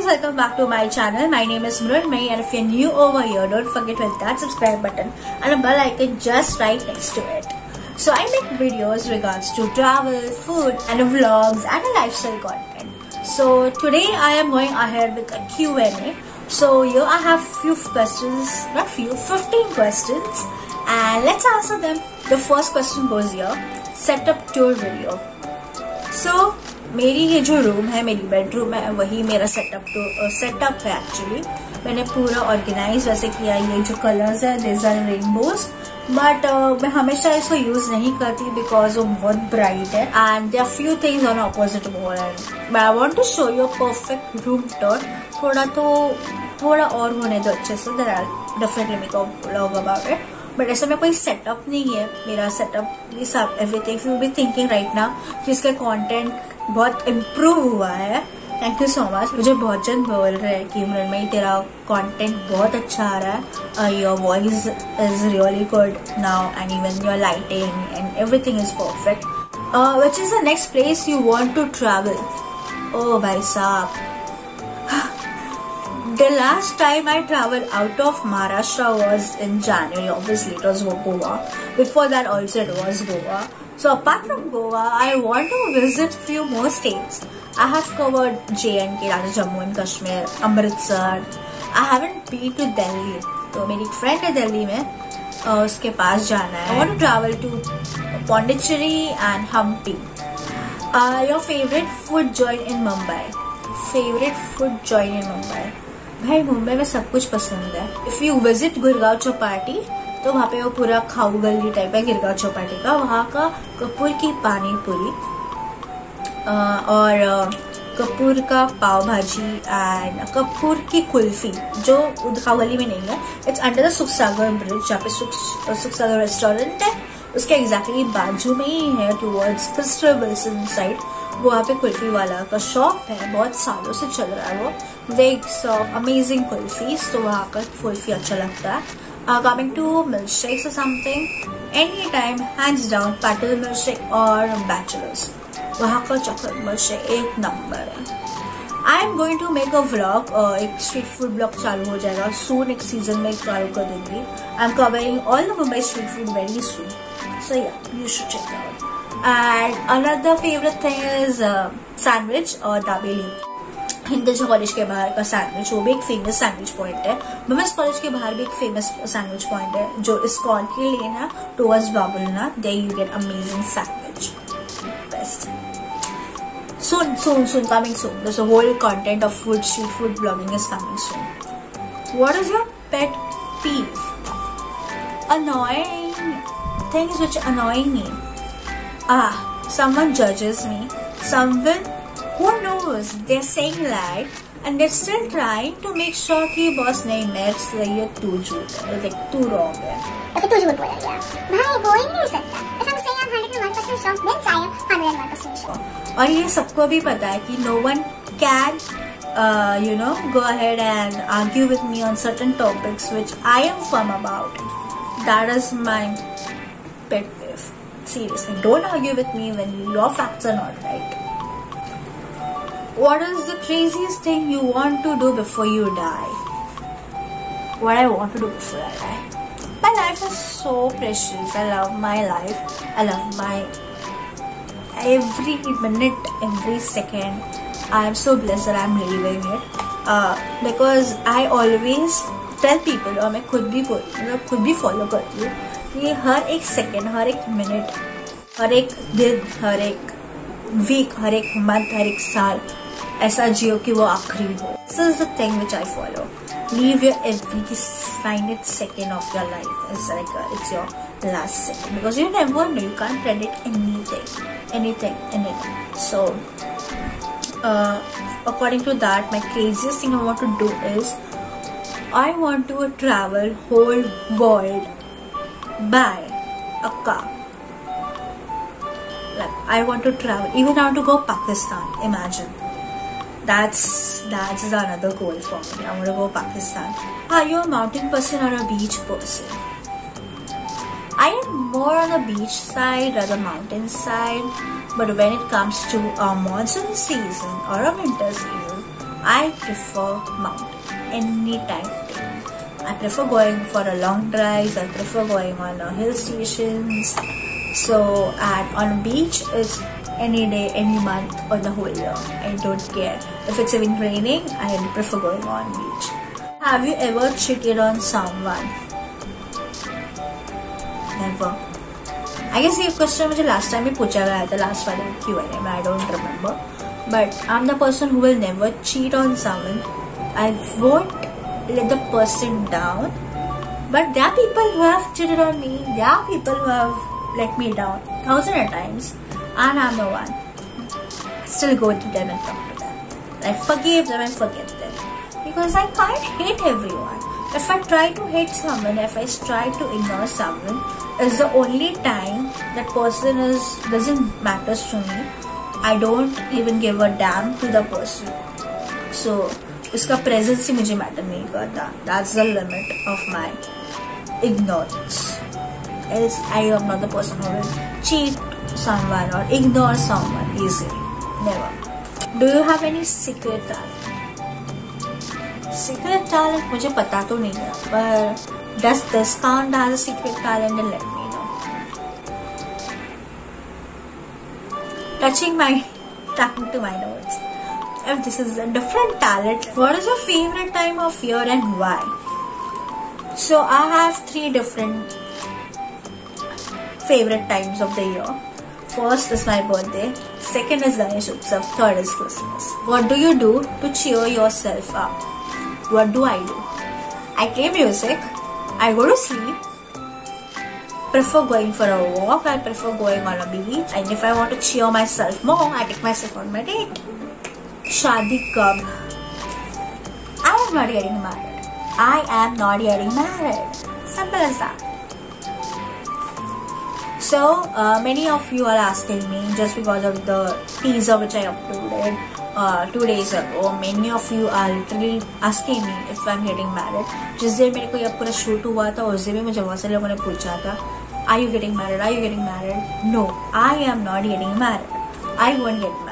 guys, welcome back to my channel. My name is Mrunmayee and if you're new over here, don't forget to hit that subscribe button and a bell icon just right next to it. So I make videos regards to travel, food and vlogs and a lifestyle content. So today I am going ahead with a Q&A. So here I have few questions, not few, 15 questions and let's answer them. The first question goes here, setup tour video. So मेरी ये जो room है, मेरी bedroom है, वही मेरा setup तो setup है एक्चुअली मैंने पूरा ऑर्गेनाइज वैसे किया ये जो कलर्स है दिस आर रेनबोज बट मैं हमेशा इसको यूज़ नहीं करती बिकॉज़ वो बहुत ब्राइट है and there few things on opposite wall and I want to show your perfect room tour थोड़ा तो थोड़ा और होने दो अच्छे से. There are definitely make a about it but ऐसा में कोई सेटअप नहीं है. मेरा सेटअप ये सब everything you be thinking right now कि इसका कंटेंट बहुत इम्प्रूव हुआ है। थैंक यू सो मच मुझे बहुत जन बोल रहे हैं कि मृणमयी, तेरा कंटेंट बहुत अच्छा आ रहा है। Your voice is really good now and even your lighting and everything is perfect which is the next place you want to travel ओ भाई साहब The last time I traveled out of Maharashtra was in January. Obviously, it was Goa. Before that, also it was Goa. So apart from Goa, I want to visit few more states. I have covered JNK, that is Jammu and Kashmir, Amritsar. I haven't been to Delhi. तो मेरी friend है दिल्ली में उसके पास जाना है I want to travel to Pondicherry and Hampi your favourite food join in Mumbai favourite food join in Mumbai भाई, मुंबई में सब कुछ पसंद है। If you visit Gurgaon Chowpatty तो वहाँ पे वो पूरा खाऊ गली टाइप है गिरगांव चौपाटी का। वहाँ का कपूर की पानी पूरी। और कपूर का पाव भाजी एंड कपूर की कुल्फी, जो खाऊ गली में नहीं है। It's under the Sukhsagar bridge जहाँ पे सुखसागर रेस्टोरेंट है। उसके एग्जैक्टली बाजू में ही है टूवर्ड्स क्रिस्टल विल्सन साइड वहाँ पे कुल्फी वाला का शॉप है बहुत सालों से चल रहा है वो। वेग अमेजिंग कुल्फी तो वहाँ का कुल्फी अच्छा लगता है। Uh, coming to milkshakes or something anytime hands down patel milkshake or bachelors. वहाँ का चॉकलेट मिल्कशेक एक नंबर है। I am going to make a vlog एक स्ट्रीट फ़ूड ब्लॉग चालू हो जाएगा सून एक सीज़न में चालू कर दूँगी। I am covering all the Mumbai street food very soon so yeah you should check out And another favorite thing is uh, sandwich or dabeli. Hindu College ke bahar ka sandwich, wo bhi ek famous sandwich point hai. Women's College ke bahar bhi ek famous sandwich point hai, jo is called ke liye na towards Babulnath. There you get amazing sandwich. Best. Soon, soon, soon, coming soon. There's a whole content of food, street food blogging is coming soon. What is your pet peeve? Annoying things which annoy me. ah someone judges me someone who knows they're saying lie and they're still trying to make sure कि boss नहीं next ये तू झूठ है like तू wrong है okay तू झूठ बोला गया भाई हो ही नहीं सकता if I'm saying I'm 101% sure means I am 101% sure और ये सबको भी पता है कि no one can uh, you know go ahead and argue with me on certain topics which I am firm about that is my pet peeve seriously don't argue with me when your facts are not right what is the craziest thing you want to do before you die? What I want to do before I die? My life is so precious. I love my life. I love my every minute, every second. I am so blessed that I'm living it. Uh, because I always tell people और मैं खुद भी मतलब खुद भी follow करती हूँ कि हर एक सेकेंड हर एक मिनट हर एक दिन, हर एक वीक हर एक मंथ हर एक साल, ऐसा जियो कि वो आखिरी हो। This is the thing which I follow live your every finite second of your life is like it's your last second because you never know you can predict anything anything anything so according to that, my craziest thing i want to do is i want to travel whole world by a car like i want to travel even i want to go pakistan imagine that's that's another goal for me. I want to go Pakistan. Are you a mountain person or a beach person? I am more on the beach side or the mountain side. But when it comes to a monsoon season or a winter season, I prefer mountain anytime. I prefer going for a long drive. I prefer going on a hill stations. So and on a beach, it's any day, any month, or the whole year. I don't care. If it's even raining, I prefer going on beach. Have you ever cheated on someone? Never. I guess ये question मुझे last time भी पूछा गया था last वाले Q&A में I don't remember. But I'm the person who will never cheat on someone. I won't let the person down. But there are people who have cheated on me. There are people who have let me down thousand of times, and I'm the one. I still go to them and talk to them. I forgive them and forget them because I can't hate everyone. If I try to hate someone, if I try to ignore someone, is the only time that person is doesn't matters to me. I don't even give a damn to the person. So उसका presence ही मुझे matter नहीं करता. That's the limit of my ignorance else I am not the person who will cheat someone or ignore someone easily never do you have any secret talent secret talent मुझे पता तो नहीं है, पर does this count as secret talent let me know touching my taking to my notes if this is a different talent what is your favorite time of year and why? So i have three different favorite times of the year. First is my birthday. Second is ganesh utsav. Third is christmas. What do you do to cheer yourself up? What do i do? I play music. I go to sleep. Prefer going for a walk. I prefer going on a beach. And if i want to cheer myself more i take myself on my date शादी कब I am not getting married. I am not getting married. Simple as that. So uh, many of you are asking me just because of the teaser which I uploaded uh, two days ago. Many of you are literally asking me if I'm getting married. जिस दिन मेरे को ये पूरा shoot हुआ था उस दिन भी मुझे बहुत सारे लोगों ने पूछा था Are you getting married? Are you getting married? No, I am not getting married. I won't get married.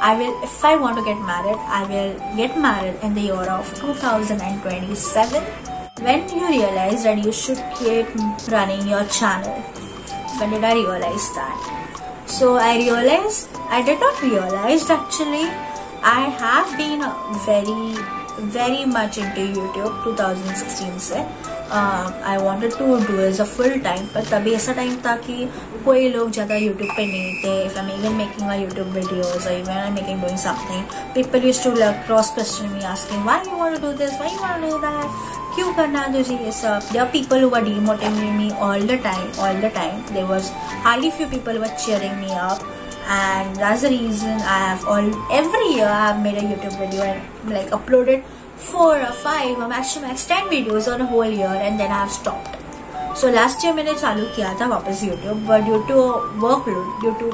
I will, if I want to get married, I will get married in the year of 2027. When you realize that you should keep running your channel, when did I realize that? So I realized, I did not realize actually, I have been very, very much into YouTube 2016 से I wanted to do as a full time पर तभी ऐसा time था कि कोई लोग ज़्यादा YouTube पे नहीं थे। If am even making a YouTube videos or even I making doing something people use to cross question me asking why you want to do this why you do that क्यों करना तुझे ये सब? There people who are demotivating me all the time all the time there was hardly few people were cheering me up. And that's the reason I have all, every year I have made a YouTube video and, like, uploaded four or five or max to max 10 videos on a whole year and then I have stopped. So last year मैंने चालू किया था वापस YouTube but due to workload, due to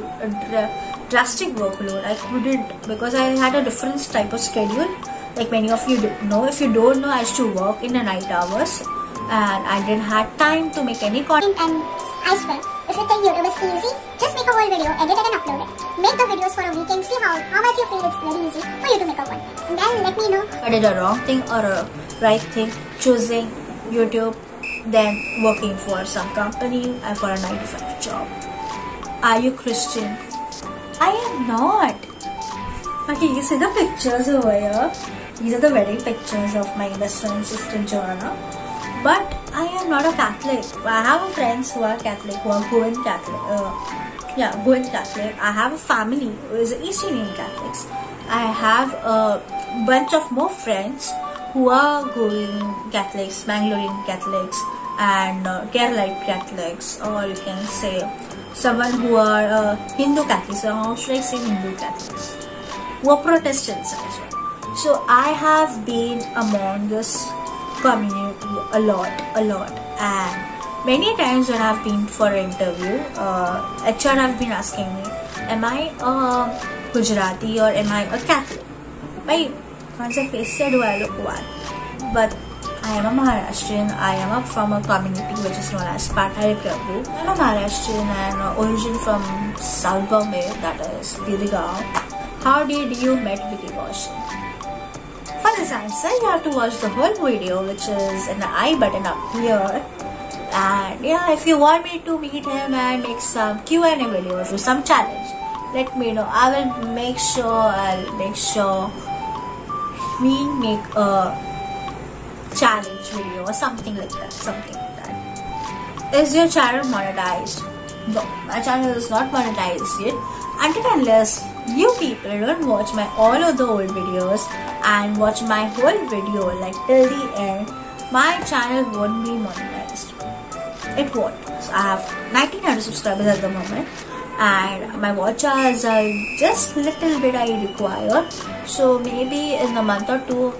a drastic workload, I couldn't because I had a different type of schedule. Like many of you know, if you don't know, I used to work in the night hours and I didn't have time to make any content. And I swear, if you think YouTube is easy, just make a whole video, edit it and upload it. Make the videos for a week and see how, how much you feel it's very easy for you to make a content. And then let me know. I did a wrong thing or a right thing, choosing YouTube, then working for some company and for a 9 to 5 job. Are you Christian? I am not. Okay, you see the pictures over here. These are the wedding pictures of my best friend sister Joanna. But I am not a Catholic. I have friends who are Catholic, who are Goan Catholic. Uh, yeah, Goan Catholic. I have a family who is East Indian Catholics. I have a bunch of more friends who are Goan Catholics, Mangalorean Catholics, and uh, Keralite Catholics, or you can say someone who are uh, Hindu Catholics, or how should I say Hindu Catholics, who are Protestants as well. So I have been among this community a lot, a lot, and many times when I've been for an interview, uh, HR have been asking me, "Am I a Gujarati or am I a Catholic?" My I face said, "Do I look one?" But I am a Maharashtrian. I am up from a community which is known as Pathari Prabhu. I am a Maharashtrian and origin from South Bombay, that is Girgaon. How did you met Vicky Kaushal? For this answer, you have to watch the whole video, which is in the I button up here. And yeah, if you want me to meet him and make some Q&A videos or some challenge, let me know. I will make sure, I'll make sure we make a challenge video or something like that. Something like that. Is your channel monetized? No, my channel is not monetized yet. Until unless you people don't watch my all of the old videos and watch my whole video like till the end, my channel won't be monetized. It won't. So I have 1900 subscribers at the moment and my watch hours are just little bit I require. So maybe in a month or two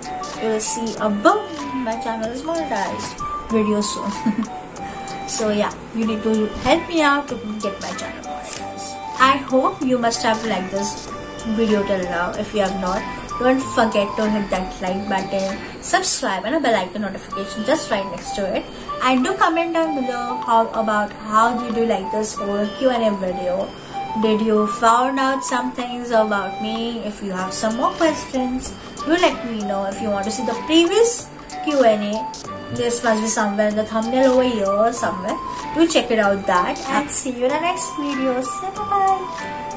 you'll see a boom my channel is monetized video soon. so yeah, you need to help me out to get my channel monetized. I hope you must have liked this video till now. If you have not, don't forget to hit that like button, subscribe and a bell icon notification just right next to it. And do comment down below how about how did you do like this whole Q&A video. Did you found out some things about me? If you have some more questions, do let me know. If you want to see the previous Q&A, this must be somewhere in the thumbnail over here or somewhere. Do check it out that and see you in the next video. Say bye bye.